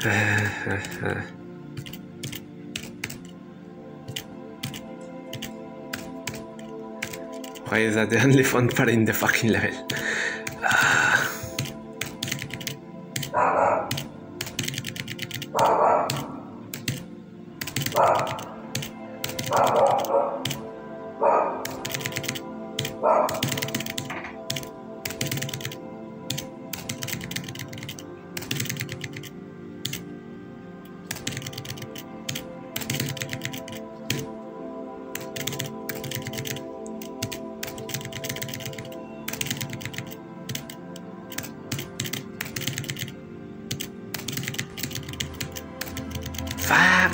Why is that the only font part in the fucking level? Ah. 烦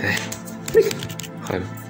来喝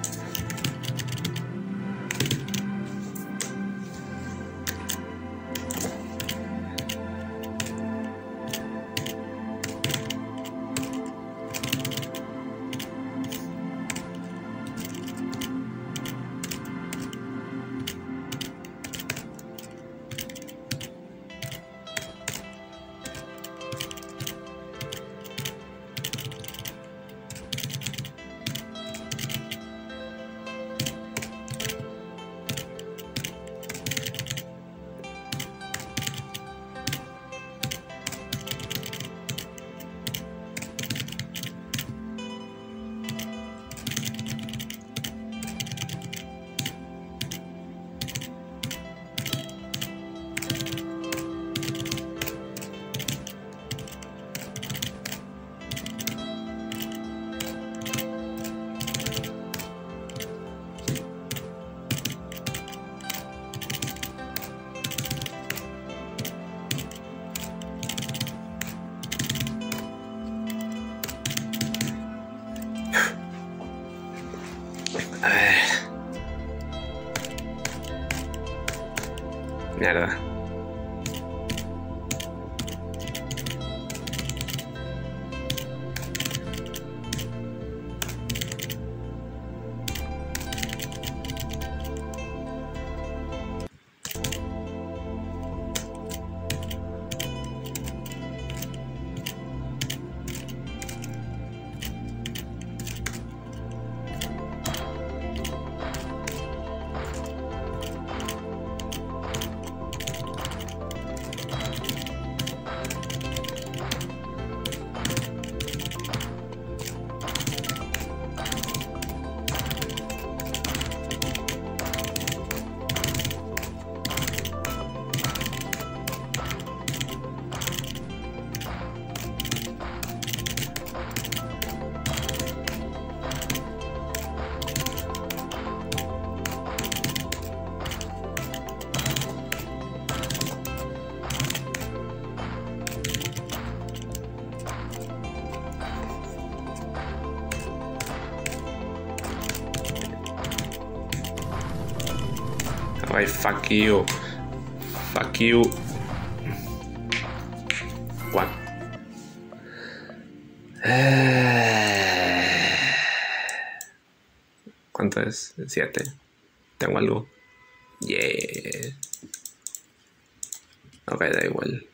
I know. Ay, fuck you. Fuck you. What? ¿Cuánto es? Siete. Tengo algo. Yeah. Ok, da igual.